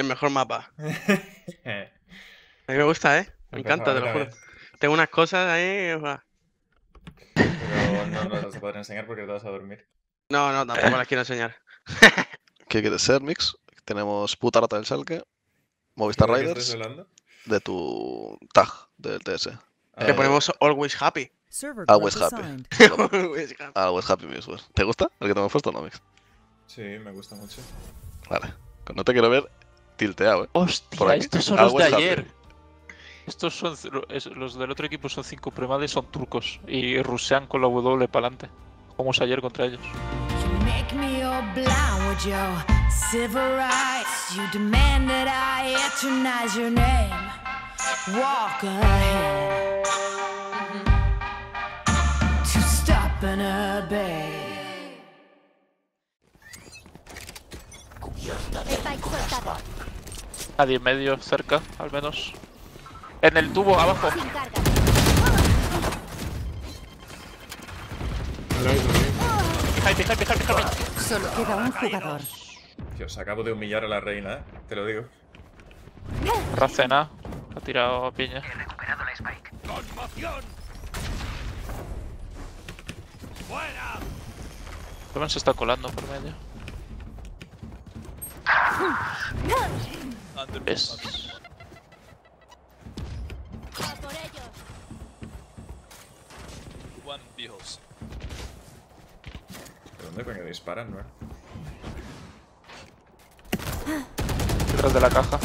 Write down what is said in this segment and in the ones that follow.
el mejor mapa. Eh, A mí me gusta, ¿eh? Me Empezó encanta, te lo juro. Tengo unas cosas ahí. Pero no nos las podré enseñar porque te vas a dormir. No, no, tampoco las quiero enseñar. ¿Qué quieres ser, Mix? Tenemos puta rata del Salque, Movistar ¿De qué estás Riders, de tu tag del TS. Ah, Le ponemos always happy. Server Always happy. Always happy. Always Happy. ¿Te gusta el que te hemos puesto o no, Mix? Sí, me gusta mucho. Vale. No te quiero ver tilteado, ¿eh? Hostia, estos son los de ayer. Estos son los del otro equipo son cinco primales, son turcos y rusean con la W para adelante. Jugamos ayer contra ellos. You and obey. Nadie en medio, cerca, al menos. En el tubo, abajo. Behind, behind, behind, behind. Solo queda un jugador. Dios, acabo de humillar a la reina, ¿eh? Te lo digo. Racena. Ha tirado piña. Heaven se está colando por medio. ¿Ves? ¿De dónde coño disparan, no? Detrás de la caja.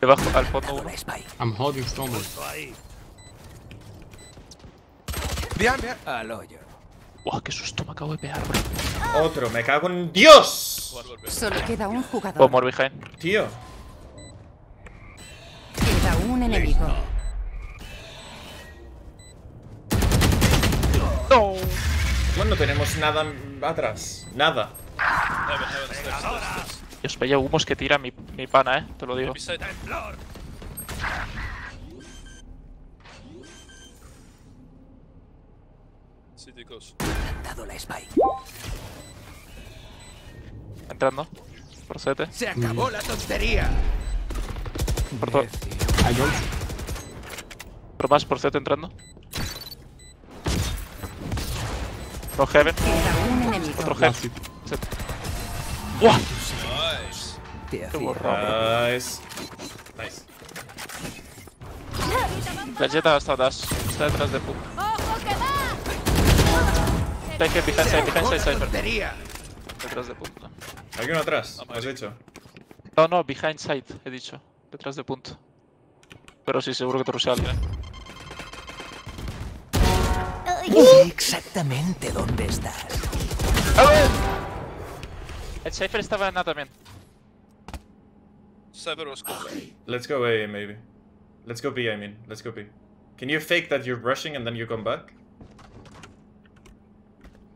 Debajo, al fondo uno. I'm holding Stormwind. Buah, qué susto me acabo de pegar, bro. Otro, me cago en Dios. Solo queda un jugador. more behind. Tío. Queda un enemigo. No. ¿Cómo no tenemos nada atrás? Nada. Dios, vaya humos que tira mi, mi pana, eh. Te lo digo. Entrando. Por sete. Se acabó la tontería. Por todo. Por más, por sete entrando. No heaven. Otro heaven. Set. ¡Buah! Qué borrado. Nice. Nice. La Jetta hasta Dash. Está detrás de Puck. Behind side, behind side, Cypher. Detrás de Puck. Hay uno atrás, has dicho. No, no, behind side, he dicho. Detrás de punto. Pero sí, seguro que te rusea alguien. Sé exactamente dónde estás. El Cypher estaba en A también. Let's go A, maybe. Let's go B, I mean. Let's go B. Can you fake that you're rushing and then you come back?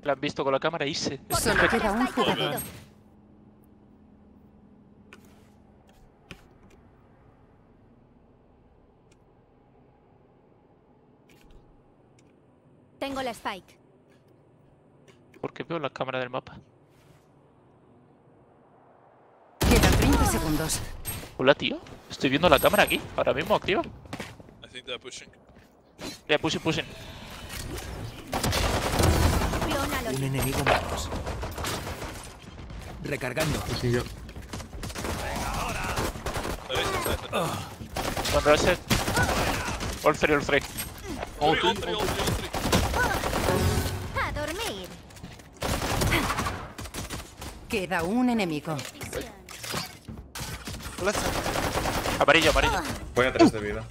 La han visto con la cámara y se. Solo queda un jugador. Tengo la spike. Porque veo la cámara del mapa. Quedan 30 segundos. Hola, tío. Estoy viendo la cámara aquí. Ahora mismo activa. Ya, pushing, pushing. Clona los Un enemigo menos. Recargando. Pushing you. One reset. All three, all three. A dormir. Queda un enemigo. Amarillo, amarillo. Voy a 3 de vida.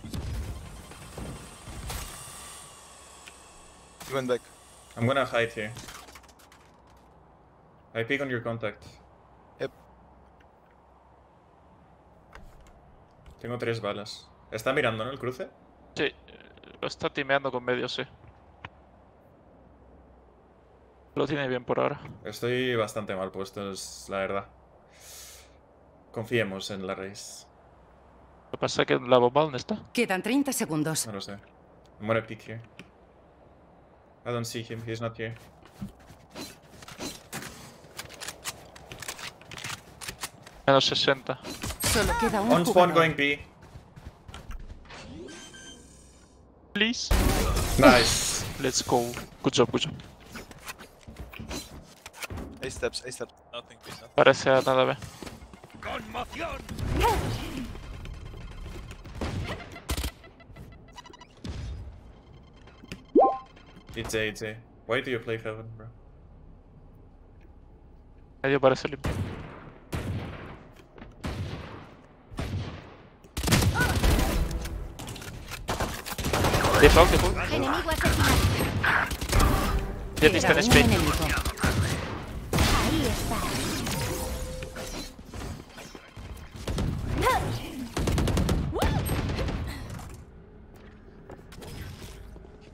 You went back. I'm gonna hide here. I peek on your contact. Yep. Tengo tres balas. Está mirando, ¿no? El cruce. Sí, lo está timeando con medio, sí. Lo tiene bien por ahora. Estoy bastante mal puesto, es la verdad. Confiemos en la race. Lo que pasa es que la bomba, ¿dónde está? Quedan 30 segundos. No lo sé. I'm gonna peek here. I don't see him, he's not here. Menos 60. Solo queda un On spawn going B. Please. Nice. Let's go. Good job, good job. A steps, A steps. Nothing, nothing. Parece a nada B. It's A, it's A. Why do you play Heaven, bro? Medio parece limpio. Default, default. Enemigo asesinado. Está. Ahí está.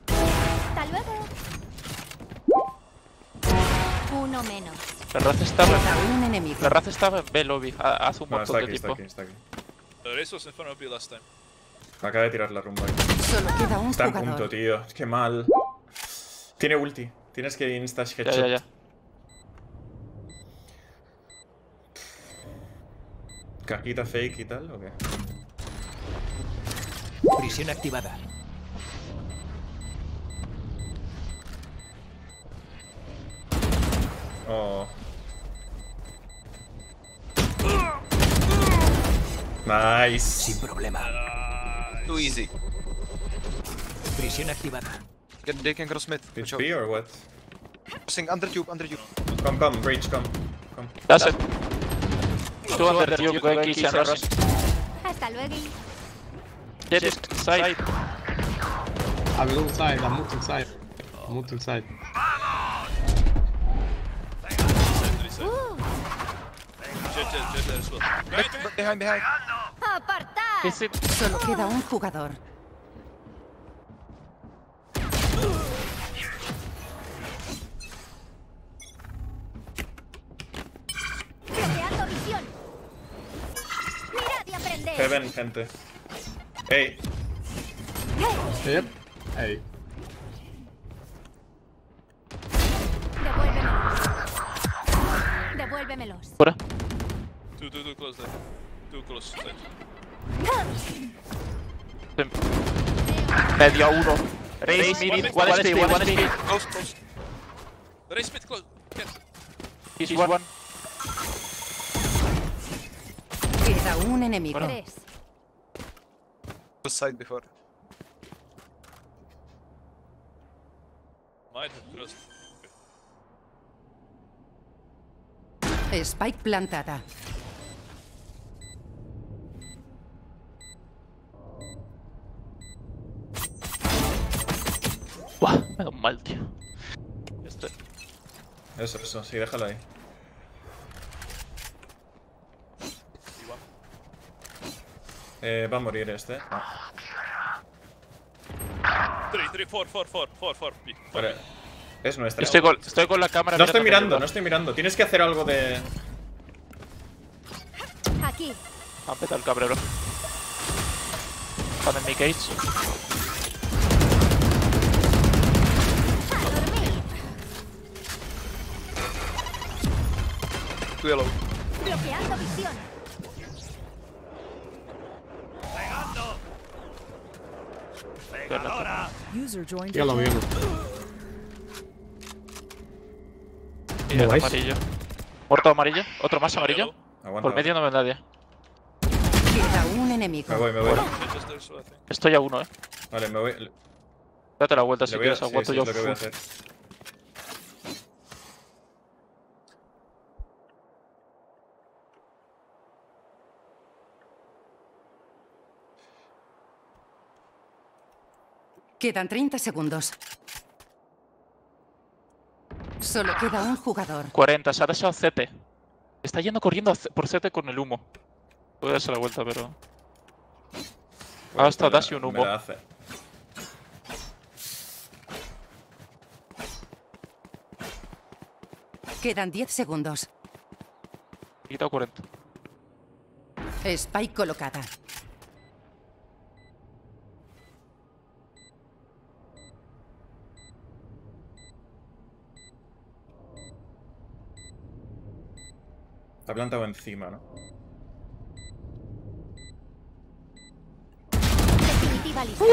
Hasta luego. Uno menos. La raza un enemigo. La raza en B lobby ha- hace un No, montón está de aquí, está tiempo. aquí, está aquí. The race was in front of you last time. Me acaba de tirar la rumba ahí. Solo queda un Está en jugador. punto, tío. Qué mal. Tiene ulti. Tienes que instash Ya, headshot. ya, ya. Caquita fake y tal, ¿o qué? Prisión activada. Oh. Nice. Sin problema. Too easy. Prisión activada. Get, they can cross mid. It's B or what? Crossing under tube, under tube. Come, come, breach, come. Come. That's it. Two under tube, going keys and rush. Hasta luego. Jet is side. I will go inside. I'm moving inside. I'm moving inside. Uh, Jet, jet, jet there as well. Back, back, behind, behind. apartar. Is it? Solo queda un jugador. Bloqueando visión. Mirad y aprended. Heaven, gente. Hey, Yep. Hey. Devuélvemelos. Devuélvemelos. Fuera. Too, too, too close there. Too close. Side. Medio a uno. Race mid, one speed, one speed. Close, close. Race mid close. He's one. Queda un enemigo. Tres. The side before. Might have crossed. Spike plantada. Menos mal, tío. Este. eso, eso, sí, déjalo ahí. Eh, va a morir este. Three, three, four, four, four, four, four. B. Four. Vale. Es nuestra. Estoy con, estoy con la cámara. No estoy mirando, no estoy mirando. Tienes que hacer algo de. Aquí. Ha petado el cabrero. Están en mi cage. Too yellow. Bloqueando visión. Yellow, yellow. Y el amarillo. Muerto amarillo. Otro más amarillo. Aguanta. Por medio no ve nadie. Queda un enemigo. Me voy, me voy. Estoy a uno, eh. Vale, me voy. Date la vuelta si a, quieres. sí, Aguanto yo. es lo que voy a full. hacer. Quedan 30 segundos. Solo queda un jugador. 40, se ha dejado CT. Está yendo corriendo por CT con el humo. Voy a darse la vuelta, pero. Hasta me la- Dash y un humo. Quedan 10 segundos. He quitado 40. Spike colocada. Está plantado encima, ¿no? Definitiva lista. Uh.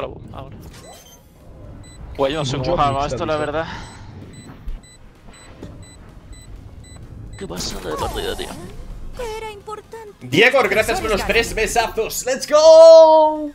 La bomba ahora. Pues yo no sé cómo hago esto, la verdad. ¿Qué pasa de partida, tío? Era importante. Diego, gracias por los tres besazos. ¡Let's go!